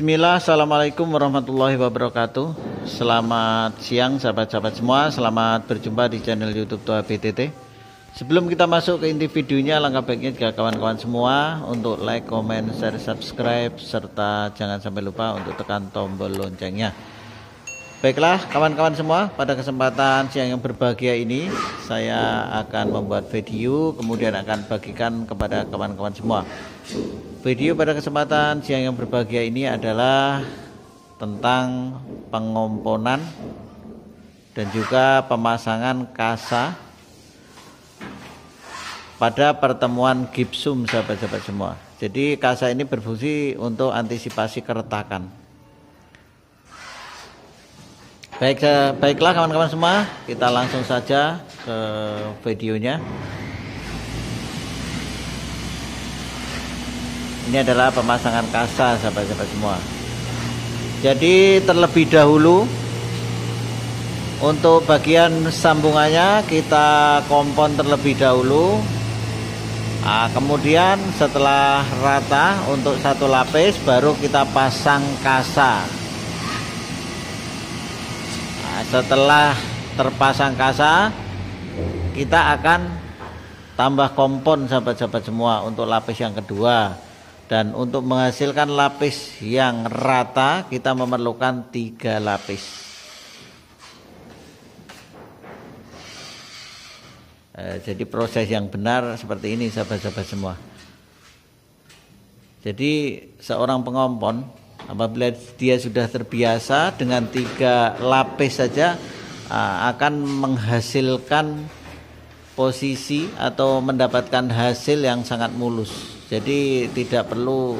Bismillah, Assalamualaikum warahmatullahi wabarakatuh. Selamat siang sahabat-sahabat semua. Selamat berjumpa di channel youtube Tua BTT Sebelum kita masuk ke inti videonya Langkah baiknya jika kawan-kawan semua Untuk like, comment, share, subscribe Serta jangan sampai lupa untuk tekan tombol loncengnya Baiklah kawan-kawan semua, pada kesempatan siang yang berbahagia ini saya akan membuat video kemudian akan bagikan kepada kawan-kawan semua. Video pada kesempatan siang yang berbahagia ini adalah tentang pengomponan dan juga pemasangan kasa pada pertemuan gipsum sahabat-sahabat semua. Jadi kasa ini berfungsi untuk antisipasi keretakan. Baik, baiklah kawan-kawan semua, kita langsung saja ke videonya. Ini adalah pemasangan kasa sahabat-sahabat semua. Jadi terlebih dahulu untuk bagian sambungannya kita kompon terlebih dahulu. Nah, kemudian setelah rata untuk satu lapis baru kita pasang kasa setelah terpasang kasa kita akan tambah kompon sahabat-sahabat semua untuk lapis yang kedua. Dan untuk menghasilkan lapis yang rata kita memerlukan tiga lapis. Eh, jadi proses yang benar seperti ini sahabat-sahabat semua. Jadi seorang pengompon apabila dia sudah terbiasa dengan tiga lapis saja akan menghasilkan posisi atau mendapatkan hasil yang sangat mulus. Jadi tidak perlu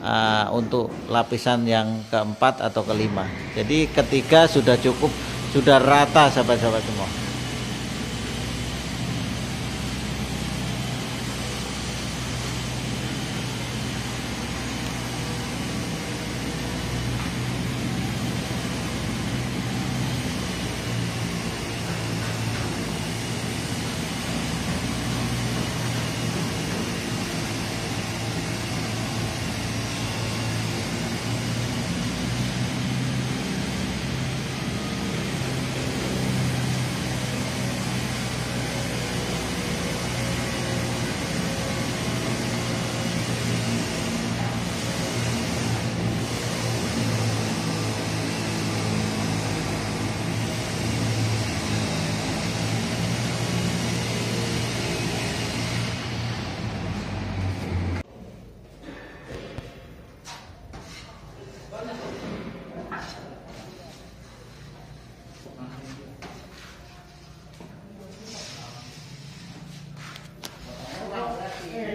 uh, untuk lapisan yang keempat atau kelima. Jadi ketiga sudah cukup sudah rata sahabat-sahabat semua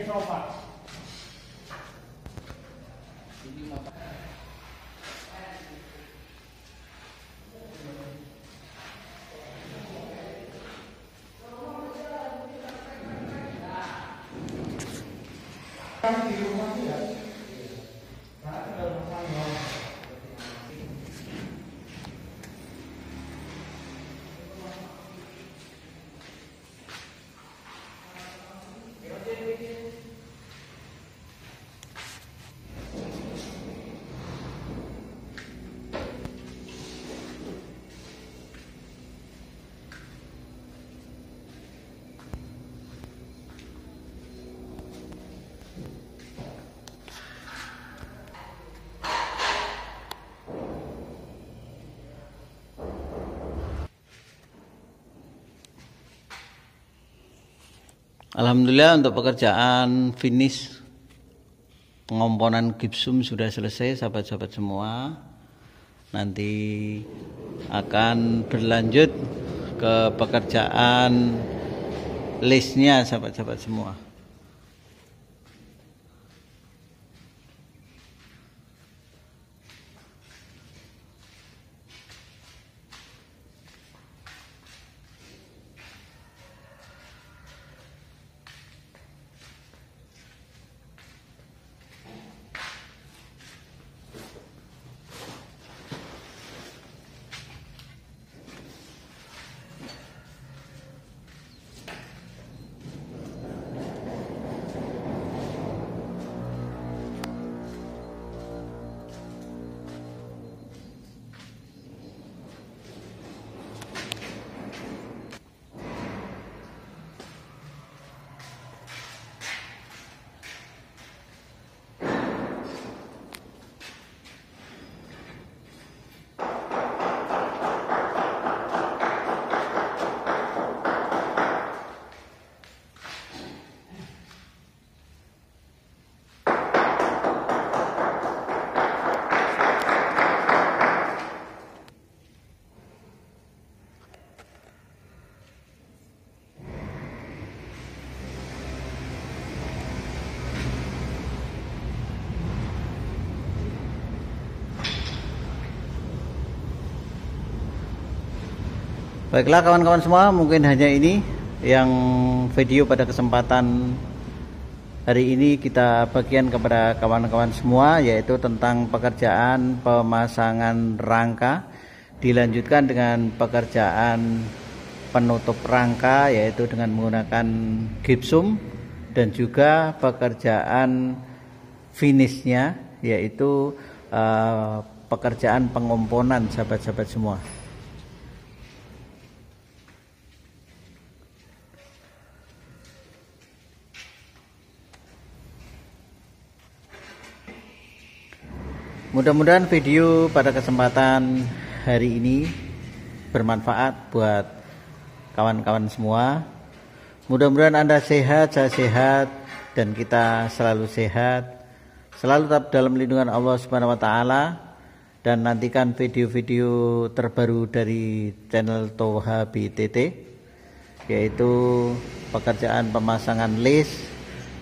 introvert. Ini mata. Alhamdulillah untuk pekerjaan finish pengomponan gipsum sudah selesai sahabat-sahabat semua. Nanti akan berlanjut ke pekerjaan listnya sahabat-sahabat semua. Baiklah kawan-kawan semua, mungkin hanya ini yang video pada kesempatan hari ini kita bagian kepada kawan-kawan semua yaitu tentang pekerjaan pemasangan rangka dilanjutkan dengan pekerjaan penutup rangka yaitu dengan menggunakan gipsum dan juga pekerjaan finishnya yaitu uh, pekerjaan pengomponan sahabat-sahabat semua. Mudah-mudahan video pada kesempatan hari ini bermanfaat buat kawan-kawan semua. Mudah-mudahan Anda sehat, saya sehat, dan kita selalu sehat. Selalu tetap dalam lindungan Allah Subhanahu wa taala dan nantikan video-video terbaru dari channel Toha BTT yaitu pekerjaan pemasangan list,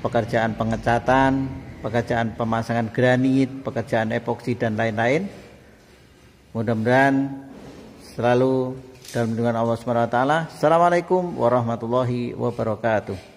pekerjaan pengecatan, pekerjaan pemasangan granit, pekerjaan epoksi dan lain-lain. Mudah-mudahan selalu dalam lindungan Allah Subhanahu wa taala. Assalamualaikum warahmatullahi wabarakatuh.